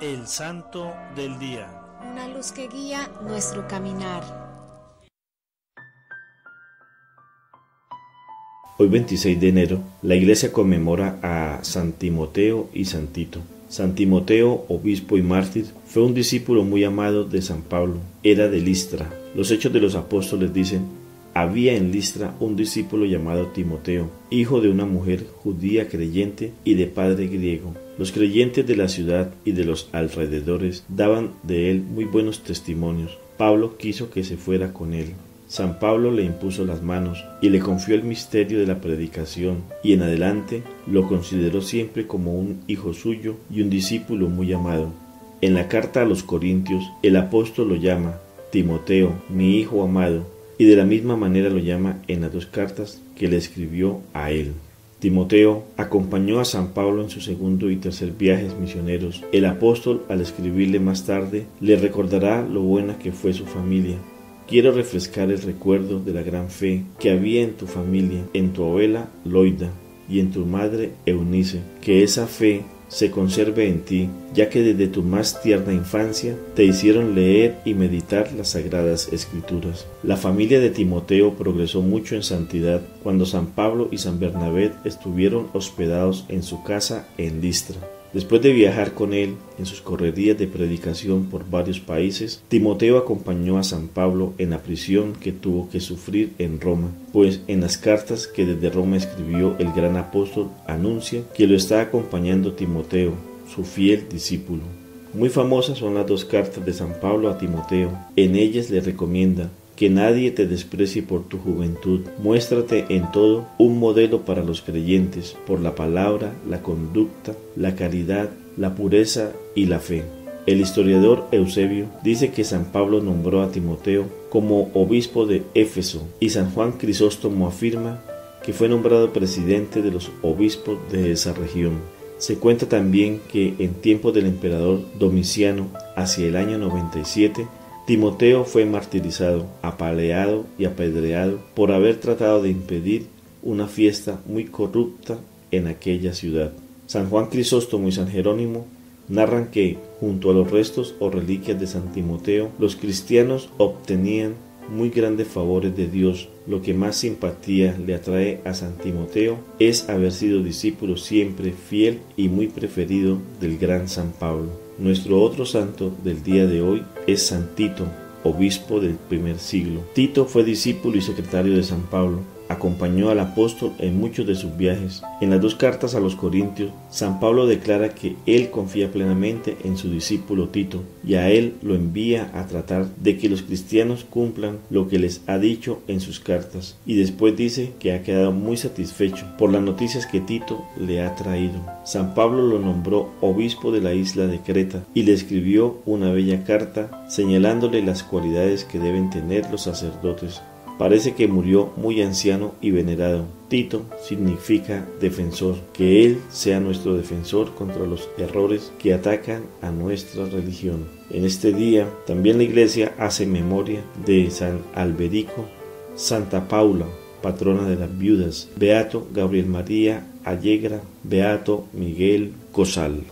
El Santo del Día. Una luz que guía nuestro caminar. Hoy 26 de enero, la iglesia conmemora a San Timoteo y San Tito. San Timoteo, obispo y mártir, fue un discípulo muy amado de San Pablo. Era de Listra. Los hechos de los apóstoles dicen, había en Listra un discípulo llamado Timoteo, hijo de una mujer judía creyente y de padre griego. Los creyentes de la ciudad y de los alrededores daban de él muy buenos testimonios. Pablo quiso que se fuera con él. San Pablo le impuso las manos y le confió el misterio de la predicación y en adelante lo consideró siempre como un hijo suyo y un discípulo muy amado. En la carta a los Corintios el apóstol lo llama Timoteo, mi hijo amado, y de la misma manera lo llama en las dos cartas que le escribió a él. Timoteo acompañó a San Pablo en su segundo y tercer viajes misioneros. El apóstol, al escribirle más tarde, le recordará lo buena que fue su familia. Quiero refrescar el recuerdo de la gran fe que había en tu familia, en tu abuela Loida y en tu madre Eunice, que esa fe se conserve en ti, ya que desde tu más tierna infancia te hicieron leer y meditar las sagradas escrituras. La familia de Timoteo progresó mucho en santidad cuando San Pablo y San Bernabé estuvieron hospedados en su casa en Listra. Después de viajar con él en sus correrías de predicación por varios países, Timoteo acompañó a San Pablo en la prisión que tuvo que sufrir en Roma, pues en las cartas que desde Roma escribió el gran apóstol anuncia que lo está acompañando Timoteo, su fiel discípulo. Muy famosas son las dos cartas de San Pablo a Timoteo. En ellas le recomienda que nadie te desprecie por tu juventud. Muéstrate en todo un modelo para los creyentes por la palabra, la conducta, la caridad, la pureza y la fe. El historiador Eusebio dice que San Pablo nombró a Timoteo como obispo de Éfeso y San Juan Crisóstomo afirma que fue nombrado presidente de los obispos de esa región. Se cuenta también que en tiempo del emperador Domiciano, hacia el año 97, Timoteo fue martirizado, apaleado y apedreado por haber tratado de impedir una fiesta muy corrupta en aquella ciudad. San Juan Crisóstomo y San Jerónimo narran que, junto a los restos o reliquias de San Timoteo, los cristianos obtenían muy grandes favores de Dios. Lo que más simpatía le atrae a San Timoteo es haber sido discípulo siempre fiel y muy preferido del gran San Pablo. Nuestro otro santo del día de hoy es San Tito, obispo del primer siglo. Tito fue discípulo y secretario de San Pablo acompañó al apóstol en muchos de sus viajes. En las dos cartas a los Corintios, San Pablo declara que él confía plenamente en su discípulo Tito y a él lo envía a tratar de que los cristianos cumplan lo que les ha dicho en sus cartas y después dice que ha quedado muy satisfecho por las noticias que Tito le ha traído. San Pablo lo nombró obispo de la isla de Creta y le escribió una bella carta señalándole las cualidades que deben tener los sacerdotes Parece que murió muy anciano y venerado. Tito significa defensor, que Él sea nuestro defensor contra los errores que atacan a nuestra religión. En este día también la iglesia hace memoria de San Alberico, Santa Paula, patrona de las viudas, Beato Gabriel María Allegra, Beato Miguel Cosal.